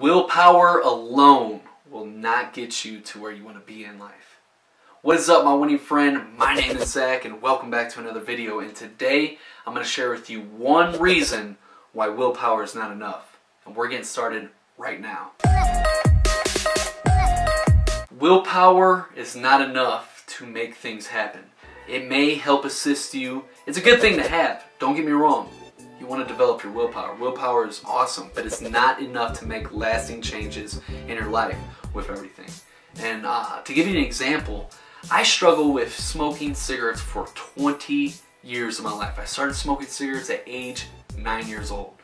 Willpower alone will not get you to where you want to be in life. What is up, my winning friend? My name is Zach, and welcome back to another video. And today, I'm going to share with you one reason why willpower is not enough. And we're getting started right now. Willpower is not enough to make things happen. It may help assist you. It's a good thing to have, don't get me wrong want to develop your willpower. Willpower is awesome, but it's not enough to make lasting changes in your life with everything. And uh, to give you an example, I struggle with smoking cigarettes for 20 years of my life. I started smoking cigarettes at age 9 years old.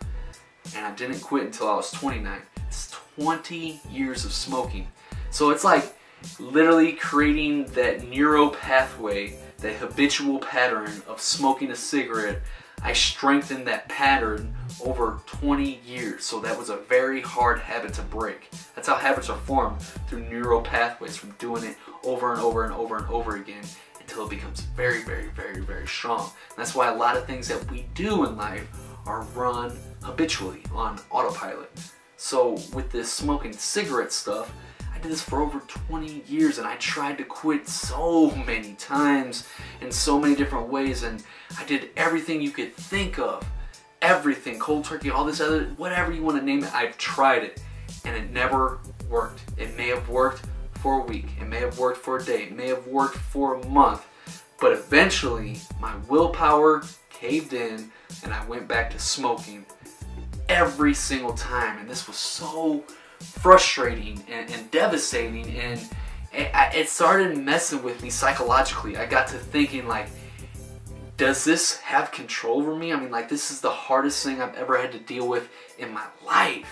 And I didn't quit until I was 29. It's 20 years of smoking. So it's like literally creating that neural pathway, that habitual pattern of smoking a cigarette I strengthened that pattern over 20 years. So that was a very hard habit to break. That's how habits are formed through neural pathways from doing it over and over and over and over again until it becomes very, very, very, very strong. And that's why a lot of things that we do in life are run habitually on autopilot. So with this smoking cigarette stuff, I did this for over 20 years and I tried to quit so many times in so many different ways and I did everything you could think of. Everything, cold turkey, all this other, whatever you want to name it, I've tried it and it never worked. It may have worked for a week, it may have worked for a day, it may have worked for a month, but eventually my willpower caved in and I went back to smoking every single time and this was so frustrating and, and devastating and it, it started messing with me psychologically. I got to thinking like, does this have control over me? I mean, like, this is the hardest thing I've ever had to deal with in my life.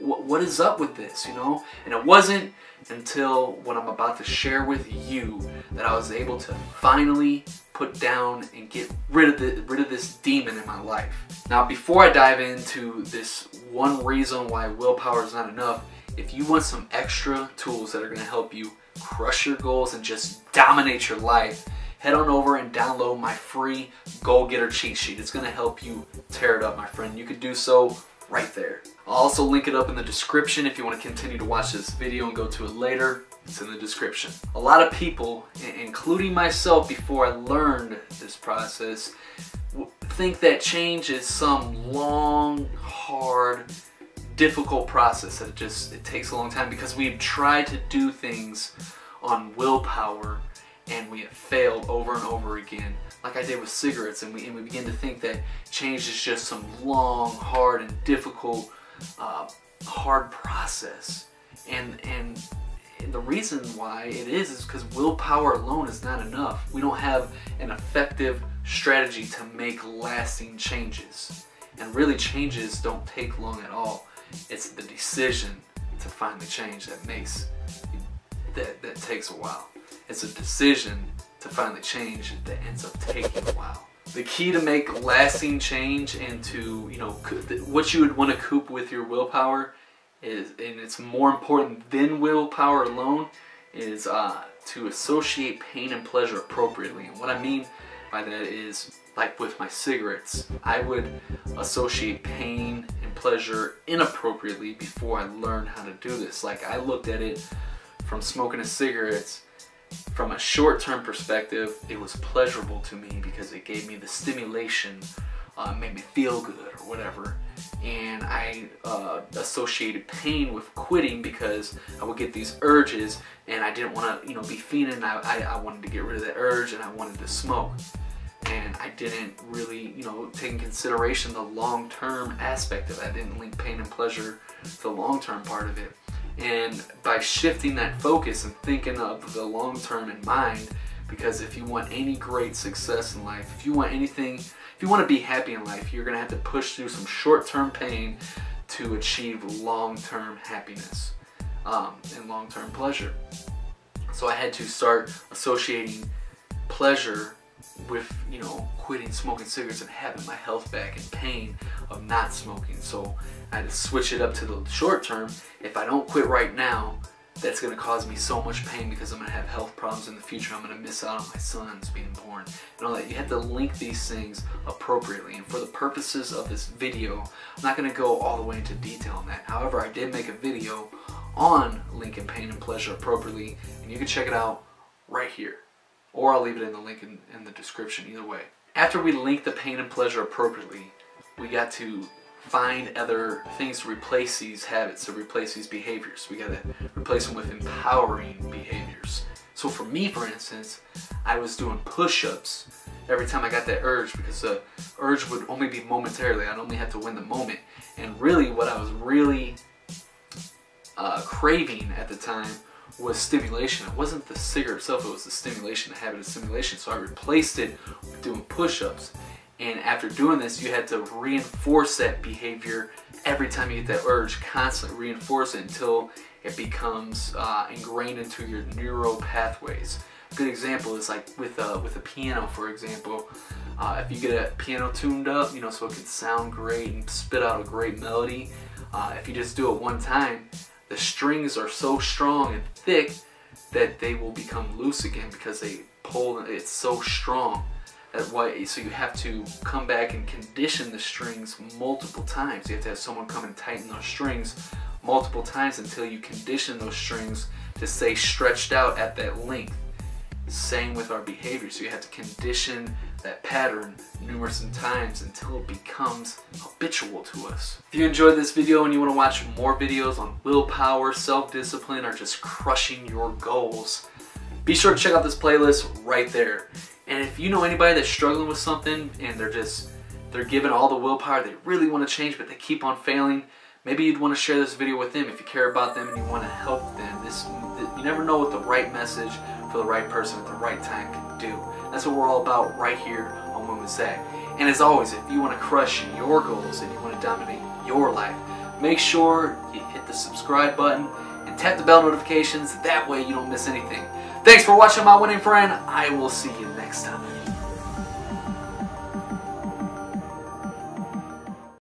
What, what is up with this, you know? And it wasn't until what I'm about to share with you that I was able to finally put down and get rid of the rid of this demon in my life. Now, before I dive into this one reason why willpower is not enough, if you want some extra tools that are going to help you crush your goals and just dominate your life, head on over and download my free Goal Getter cheat sheet. It's going to help you tear it up, my friend. You could do so right there. I'll also link it up in the description if you want to continue to watch this video and go to it later. It's in the description. A lot of people, including myself before I learned this process, think that change is some long, hard, difficult process that it just it takes a long time because we've tried to do things on willpower and we failed over and over again like I did with cigarettes and we, and we begin to think that change is just some long hard and difficult uh, hard process and and and the reason why it is is because willpower alone is not enough. We don't have an effective strategy to make lasting changes. And really changes don't take long at all. It's the decision to finally change that makes that that takes a while. It's a decision to finally change that ends up taking a while. The key to make lasting change and to, you know, what you would want to coop with your willpower is, and it's more important than willpower alone, is uh, to associate pain and pleasure appropriately. And what I mean by that is, like with my cigarettes, I would associate pain and pleasure inappropriately before I learned how to do this. Like I looked at it from smoking a cigarettes from a short-term perspective, it was pleasurable to me because it gave me the stimulation, uh, made me feel good or whatever and I uh, associated pain with quitting because I would get these urges and I didn't want to, you know, be fiending. I, I, I, wanted to get rid of that urge and I wanted to smoke. And I didn't really, you know, take in consideration the long-term aspect of it. I didn't link pain and pleasure to the long-term part of it. And by shifting that focus and thinking of the long-term in mind, because if you want any great success in life, if you want anything if you want to be happy in life, you're going to have to push through some short-term pain to achieve long-term happiness um, and long-term pleasure. So I had to start associating pleasure with, you know, quitting smoking cigarettes and having my health back and pain of not smoking. So I had to switch it up to the short term. If I don't quit right now, that's going to cause me so much pain because I'm to have health problems in the future. I'm going to miss out on my sons being born and all that. You have to link these things appropriately. And for the purposes of this video, I'm not going to go all the way into detail on that. However, I did make a video on linking pain and pleasure appropriately, and you can check it out right here. Or I'll leave it in the link in, in the description, either way. After we link the pain and pleasure appropriately, we got to find other things to replace these habits, to replace these behaviors. We gotta replace them with empowering behaviors. So for me, for instance, I was doing push-ups every time I got that urge because the urge would only be momentarily. I'd only have to win the moment. And really what I was really uh, craving at the time was stimulation. It wasn't the cigarette itself, it was the stimulation, the habit of stimulation. So I replaced it with doing push-ups. And after doing this, you had to reinforce that behavior every time you get that urge, constantly reinforce it until it becomes uh, ingrained into your neural pathways. A good example is like with a, with a piano, for example. Uh, if you get a piano tuned up, you know, so it can sound great and spit out a great melody, uh, if you just do it one time, the strings are so strong and thick that they will become loose again because they pull, it's so strong so you have to come back and condition the strings multiple times you have to have someone come and tighten those strings multiple times until you condition those strings to stay stretched out at that length same with our behavior so you have to condition that pattern numerous times until it becomes habitual to us. If you enjoyed this video and you want to watch more videos on willpower, self-discipline, or just crushing your goals, be sure to check out this playlist right there. And if you know anybody that's struggling with something and they're just, they're given all the willpower, they really want to change, but they keep on failing, maybe you'd want to share this video with them if you care about them and you want to help them. This, You never know what the right message for the right person at the right time can do. That's what we're all about right here on Women's Day. And as always, if you want to crush your goals and you want to dominate your life, make sure you hit the subscribe button and tap the bell notifications. That way you don't miss anything. Thanks for watching my winning friend. I will see you next time.